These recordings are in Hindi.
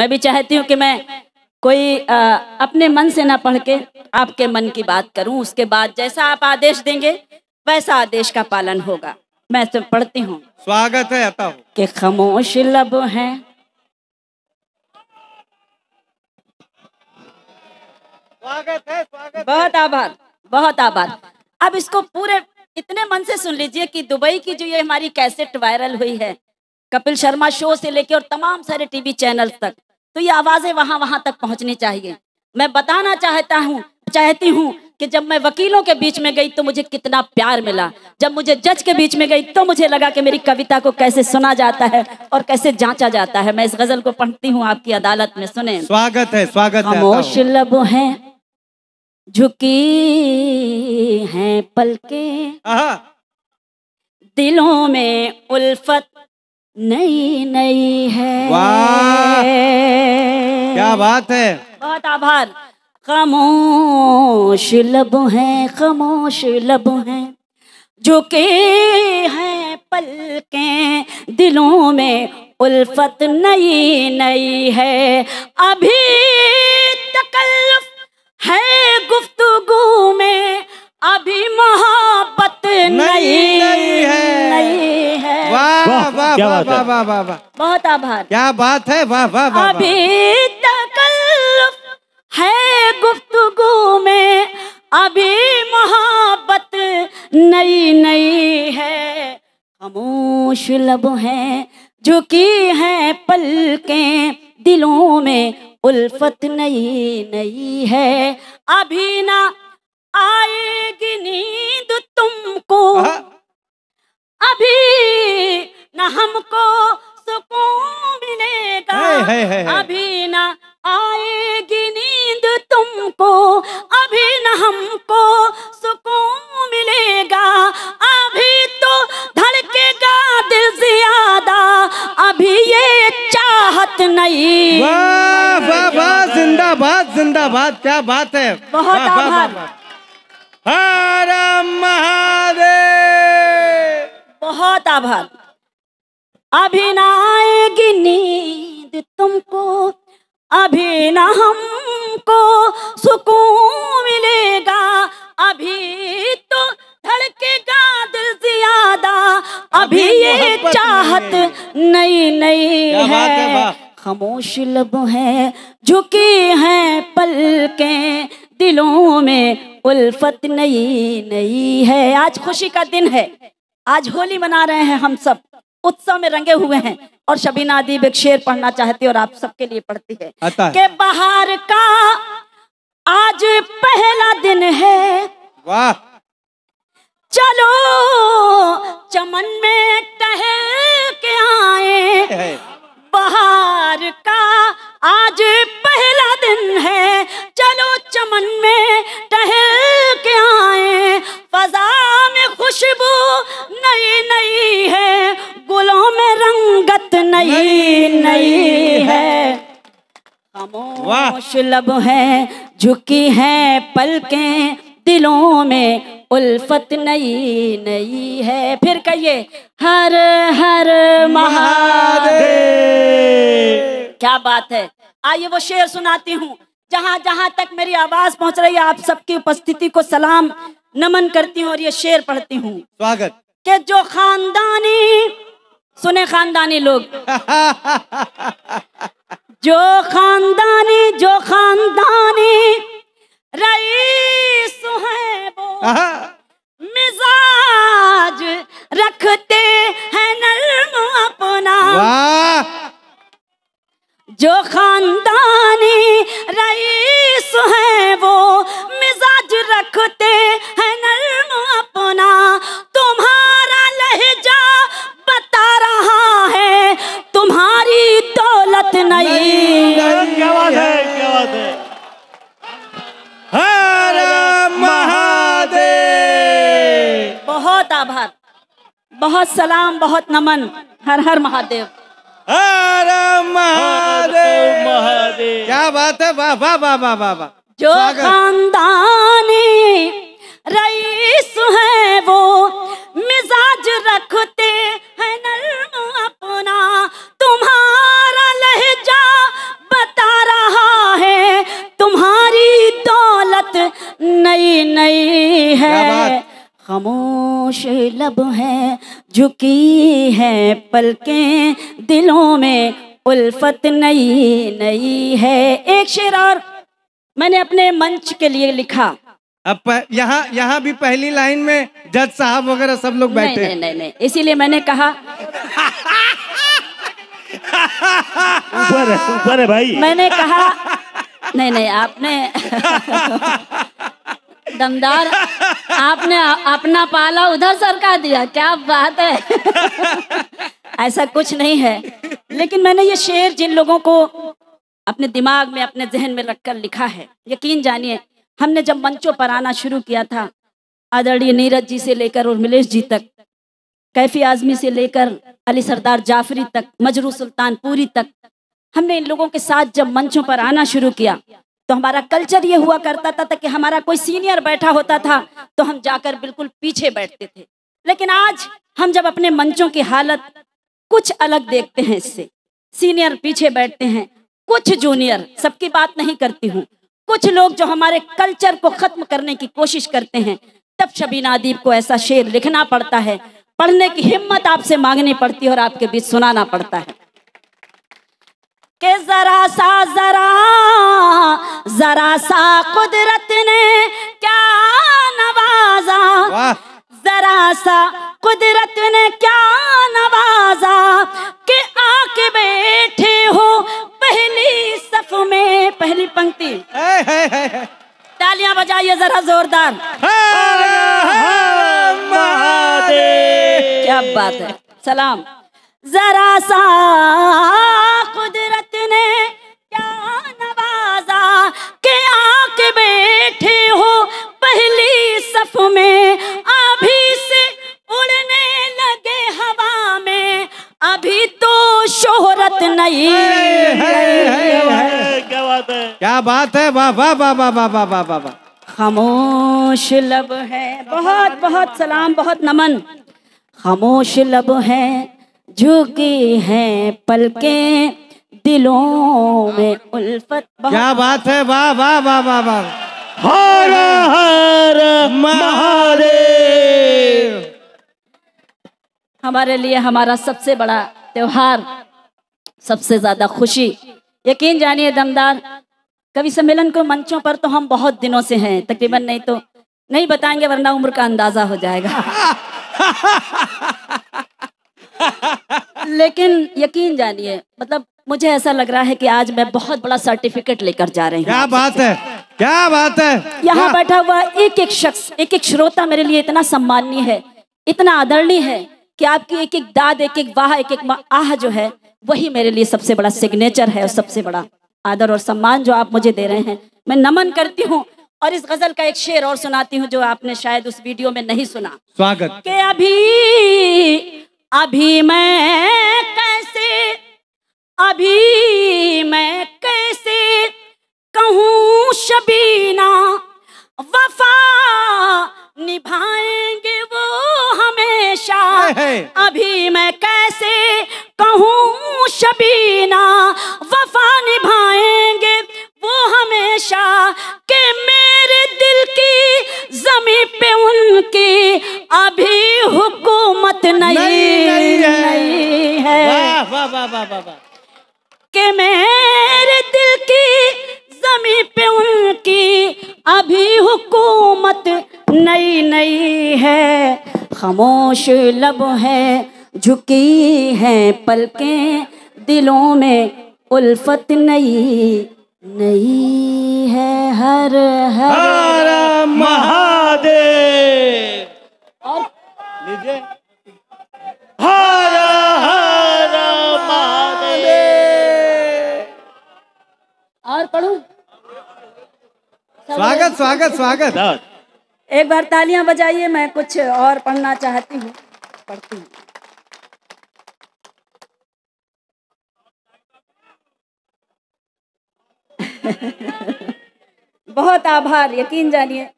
मैं भी चाहती हूँ कि मैं कोई अ, अपने मन से ना पढ़ के आपके मन की बात करूँ। उसके बाद जैसा आप आदेश देंगे वैसा आदेश का पालन होगा। मैं तो पढ़ती हूँ स्वागत है हो। कि खामोश लब हैं। स्वागत है स्वागत बहुत आभार बहुत आभार। अब इसको पूरे इतने मन से सुन लीजिए कि दुबई की जो ये हमारी कैसेट वायरल हुई है कपिल शर्मा शो से लेके और तमाम सारे टीवी चैनल तक तो ये आवाज़ें वहाँ वहाँ तक पहुंचनी चाहिए। मैं बताना चाहता हूँ चाहती हूँ कि जब मैं वकीलों के बीच में गई तो मुझे कितना प्यार मिला। जब मुझे जज के बीच में गई तो मुझे लगा कि मेरी कविता को कैसे सुना जाता है और कैसे जांचा जाता है। मैं इस गज़ल को पढ़ती हूँ आपकी अदालत में सुने। स्वागत है स्वागत है खामोश लब हैं झुकी हैं पलके। दिलों में उल्फत नई नई है। वाह! क्या बात है? बहुत आभार। खामोश लब हैं खामोश लब हैं। झुके हैं पलके दिलों में उल्फत नई नई है। अभी तकल्लुफ है गुफ्तगू में अभी मोहब्बत नई नई है। नई है। वाह वाह, वाह वाह वाह वाह वाह वाह। बहुत आभार। क्या बात है? वाह वाह। अभी है गुफ्तगू में अभी मोहब्बत नई नई है। खामोश लब हैं झुकी हैं पलकें दिलों में उल्फत नई नई है। अभी ना आएगी नींद तुमको अभी न हमको सुकून मिलेगा। अभी जिंदाबाद क्या बात है? बहुत आभार। हर महादेव। बहुत आभार। अभी ना आएगी नींद तुमको अभी ना हमको सुकून मिलेगा। अभी तो धड़केगा दिल ज़्यादा अभी अभी ये चाहत नई नई बात है खामोश लब है झुकी हैं पलकें दिलों में उल्फत नई नई है। आज खुशी का दिन है आज होली मना रहे हैं हम सब। उत्सव में रंगे हुए हैं और शबीना अदीब एक शेर पढ़ना चाहती है और आप सबके लिए पढ़ती है है कि बाहर का आज पहला दिन है। वाह। चलो चमन में टहल के आए। बाहर का आज पहला दिन है। चलो चमन में टहल के आए। फजा में खुशबू नई नई है। गुलों में रंगत नई नई है। खामोश लब है झुकी है पलकें दिलों में। उल्फत नई नई है। फिर कहिए हर हर महादेव। क्या बात है। आइए वो शेर सुनाती हूँ। जहाँ जहाँ तक मेरी आवाज़ पहुँच रही है आप सबकी उपस्थिति को सलाम नमन करती हूँ और ये शेर पढ़ती हूँ। स्वागत। के जो खानदानी सुने खानदानी लोग। जो खानदानी जो खानदानी रईस है वो। जो खानदानी रईस है वो मिजाज रखते हैं नर्म अपना। तुम्हारा लहजा बता रहा है तुम्हारी दौलत नहीं। क्या बात है क्या बात है। हर महादेव। बहुत आभार बहुत सलाम बहुत नमन हर हर महादेव। महादेव। महादेव। क्या बात है? वाह वाह वाह वाह वाह वाह। जो खानदानी रईस है वो मिजाज रखते है नर्म अपना। तुम्हारा लहजा बता रहा है तुम्हारी दौलत नई नई है। खामोश लब है झुकी है पलकें दिलों में उल्फत नई नई है। एक शेर और मैंने अपने मंच के लिए लिखा। अब यहाँ यहाँ भी पहली लाइन में जज साहब वगैरह सब लोग बैठे। नहीं नहीं नहीं। इसीलिए मैंने कहा। ऊपर है ऊपर है भाई। मैंने कहा नहीं नहीं आपने दमदार आपने अपना पाला उधर सरका दिया। क्या बात है? ऐसा कुछ नहीं है। लेकिन मैंने ये शेर जिन लोगों को अपने दिमाग में, अपने जहन में रखकर लिखा है, यकीन जानिए, हमने जब मंचों पर आना शुरू किया था, आदरणीय नीरज जी से लेकर उर्मिलेश जी तक, कैफी आजमी से लेकर अली सरदार जाफरी तक, मजरू सुल्तान सुल्तानपुरी तक, हमने इन लोगों के साथ जब मंचों पर आना शुरू किया तो हमारा कल्चर ये हुआ करता था कि हमारा कोई सीनियर बैठा होता था तो हम जाकर बिल्कुल पीछे बैठते थे। लेकिन आज हम जब अपने मंचों की हालत कुछ अलग देखते हैं इससे। सीनियर पीछे बैठते हैं। कुछ जूनियर, सबकी बात नहीं करती हूँ। कुछ लोग जो हमारे कल्चर को खत्म करने की कोशिश करते हैं। तब शबीना अदीब को ऐसा शेर लिखना पड़ता है। पढ़ने की हिम्मत आपसे मांगनी पड़ती है और आपके बीच सुनाना पड़ता है। के जरा सा, जरा जरा सा कुदरत ने क्या नवाजा? जरा सा कुदरत ने क्या नवाजा कि आके बैठे हो पहली सफ में पहली पंक्ति। तालियाँ बजाइए जरा जोरदार। क्या बात है। सलाम। जरा सा कुदरत ने क्या नवाजा के आके बैठे हो पहली सफ में अभी तो शोहरत नहीं। क्या बात है? क्या बात है? वाह वाह वाह वाह वाह वाह वाह वाह। वाह खामोश लब है। बहुत बहुत सलाम बहुत नमन। खामोश लब है झुकी है पलके दिलों में उल्फत। क्या बात है? वाह वाह वाह वाह वाह। हर हर महादेव। हमारे लिए हमारा सबसे बड़ा त्योहार सबसे ज़्यादा खुशी। यकीन जानिए दमदार कवि सम्मेलन को मंचों पर तो हम बहुत दिनों से हैं तकरीबन नहीं तो नहीं बताएँगे वरना उम्र का अंदाज़ा हो जाएगा। लेकिन यकीन जानिए मतलब मुझे ऐसा लग रहा है कि आज मैं बहुत बड़ा सर्टिफिकेट लेकर जा रही हूँ। क्या बात है? क्या बात है? यहाँ बैठा हुआ एक एक शख्स एक एक श्रोता मेरे लिए इतना सम्माननीय है इतना आदरणीय है। कि आपकी एक एक दाद एक एक वाह एक एक आह जो है वही मेरे लिए सबसे बड़ा सिग्नेचर है और सबसे बड़ा आदर और सम्मान जो आप मुझे दे रहे हैं। मैं नमन करती हूँ और इस गज़ल का एक शेर और सुनाती हूँ जो आपने शायद उस वीडियो में नहीं सुना। स्वागत। कि अभी अभी मैं कैसे अभी मैं कैसे कहूँ शबीना वफा हमेशा है, है। अभी मैं कैसे कहूँ शबीना वफा निभाएँगे वो हमेशा कि मेरे दिल की जमी पे उनकी अभी हुकूमत नहीं नहीं, नहीं है। नहीं है वाह वाह वाह वाह वाह वाह कि मेरे दिल की जमी पे उनकी अभी हुकूमत नई नई है खामोश लब है झुकी है पलकें दिलों में उल्फत नई नई है हर हर। हर महादेव। लीजिए। हर हर महादेव। और पढ़ू? स्वागत स्वागत स्वागत। एक बार तालियाँ बजाइए मैं कुछ और पढ़ना चाहती हूँ। पढ़ती हूँ। बहुत आभार यकीन जानिए।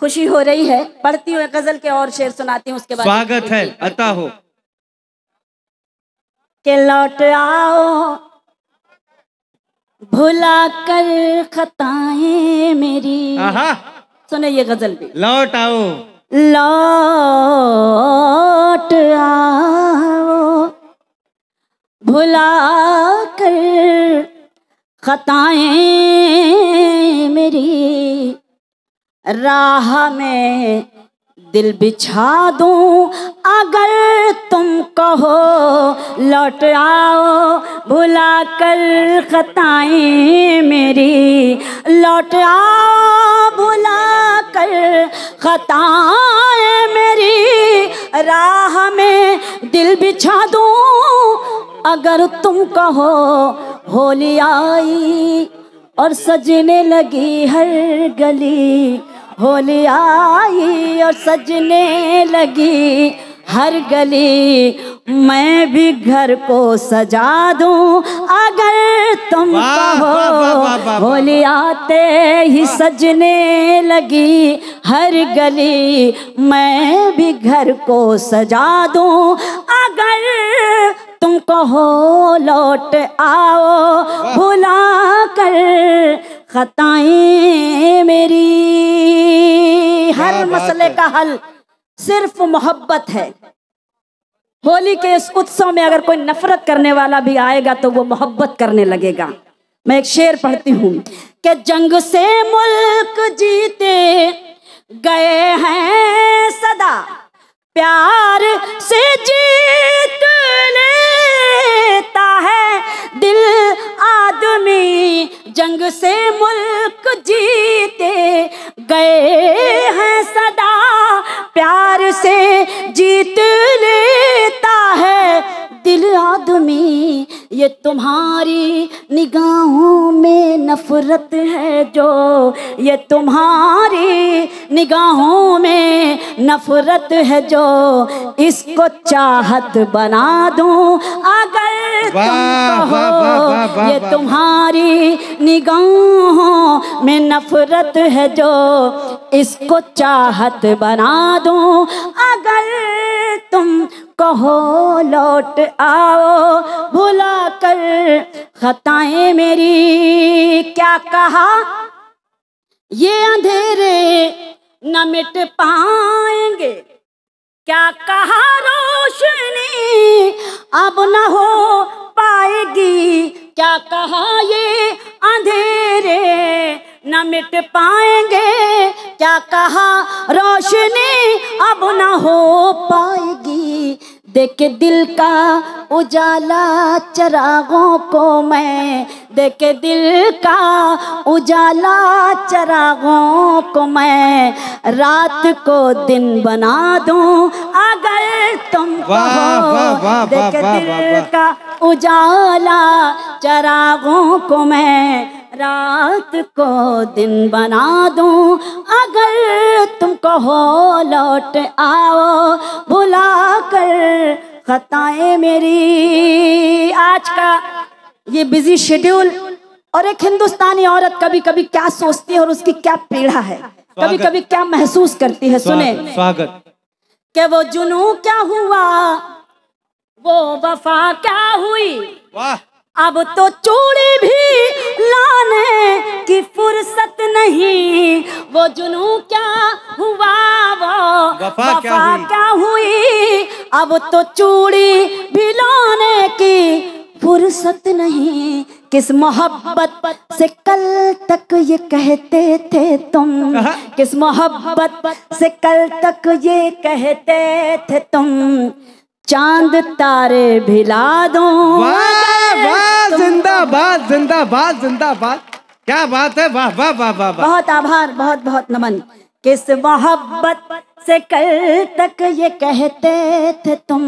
खुशी हो रही है। पढ़ती हूँ गज़ल के और शेर सुनाती हूँ उसके बाद स्वागत है अता हो। के लौट आओ भुला कर खताएँ मेरी। आहा। सुने ये गज़ल भी। लौट आओ। लौट आओ। भुला कर खताएँ मेरी राह में दिल बिछा दूँ। अगर तुम कहो लौट आओ भुला कर खताएँ मेरी लौट आओ। भुला कर खताएँ मेरी राह में दिल बिछा दूँ। अगर तुम कहो, होली आई और सजने लगी हर गली। होली आई और सजने लगी हर गली। मैं भी घर को सजा दूँ अगर तुम कहो। होली आते ही सजने लगी हर गली। मैं भी घर को सजा दूँ अगर तुम कहो लौट आओ भुला कर खताएँ मेरी। हर मसले का हल सिर्फ़ मोहब्बत है। होली के इस उत्सव में अगर कोई नफरत करने वाला भी आएगा तो वो मोहब्बत करने लगेगा। मैं एक शेर पढ़ती हूँ कि जंग से मुल्क जीते गए हैं सदा, प्यार से जीत लेता है दिल आदमी। जंग से मुल्क जीते गए हैं सदा, प्यार से जीत है दिल आदमी ये तुम्हारी निगाहों में नफरत है जो। ये तुम्हारी निगाहों में नफरत है जो। इसको चाहत बना दूँ अगर तुम कहो। ये तुम्हारी निगाहों में नफरत है जो। इसको चाहत बना दूँ अगर तुम कहो, लौट आओ भुला कर खताएँ मेरी। क्या कहा? ये अंधेरे न मिट पाएँगे। क्या कहा? रोशनी अब न हो पाएगी। क्या कहा? ये अंधेरे न मिट पाएँगे। क्या कहा? रोशनी अब न हो पाएगी। देख दिल का उजाला चरागों को मैं देख दिल का उजाला चरागों को मैं रात को दिन बना दूँ अगर तुम कहो देख दिल। का उजाला चरागों को मैं रात को दिन बना दूँ अगर तुम कहो लौट आओ भुला कर खताएँ मेरी। आज का ये बिज़ी शेड्यूल और एक हिंदुस्तानी औरत कभी कभी क्या सोचती है और उसकी क्या पीड़ा है? कभी कभी क्या महसूस करती है? सुने। स्वागत। स्वागत। कि वो जुनू क्या हुआ? वो वफा क्या हुई? वाह। अब तो चूड़ी भी लाने की फुर्सत नहीं। वो जुनू क्या हुआ? वो वफा क्या हुई? क्या हुई? अब तो चूड़ी भी लाने की फुर्सत नहीं। किस मोहब्बत से कल तक ये कहते थे तुम? किस मोहब्बत से कल तक ये कहते थे तुम? चाँद तारे भिला दो। जिंदाबाद जिंदाबाद जिंदाबाद। क्या बात है वाह वाह वाह वाह बहुत आभार बहुत बहुत नमन। किस मोहब्बत से कल तक ये कहते थे तुम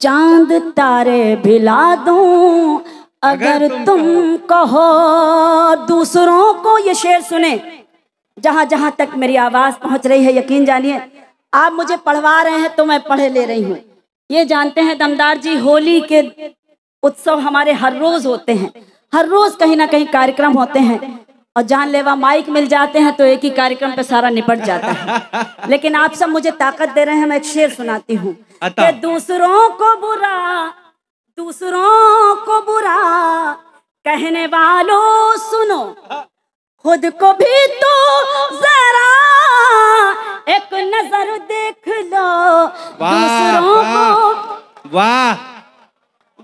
चाँद तारे भिला दूँ। अगर तुम कहो दूसरों को ये शेर सुने। जहाँ जहाँ तक मेरी आवाज़ पहुँच रही है यकीन जानिए। आप मुझे पढ़वा रहे हैं तो मैं पढ़े ले रही हूँ। ये जानते हैं दमदार जी होली के उत्सव हमारे हर रोज होते हैं। हर रोज कहीं ना कहीं कार्यक्रम होते हैं। और जानलेवा माइक मिल जाते हैं तो एक ही कार्यक्रम पे सारा निपट जाता है। लेकिन आप सब मुझे ताकत दे रहे हैं मैं एक शेर सुनाती हूँ कि दूसरों को बुरा दूसरों को बुरा कहने वालों सुनो। खुद को भी तो जरा एक नज़र देख लो। दूसरों को वाह। वाह।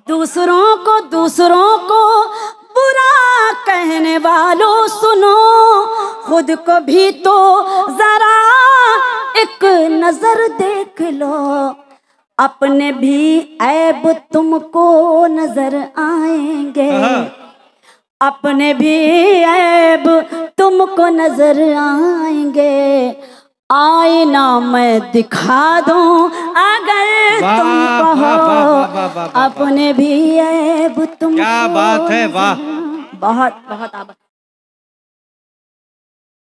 दूसरों को दूसरों को बुरा कहने वालों सुनो। खुद को भी तो जरा एक नज़र देख लो। अपने भी ऐब तुमको नज़र आएँगे। हाँ। अपने भी ऐब तुमको नज़र आएँगे। आईना मैं दिखा दूँ अगर तुम कहो। अपने भी ऐब तुमको क्या बात है, वाह। बहुत बहुत आभार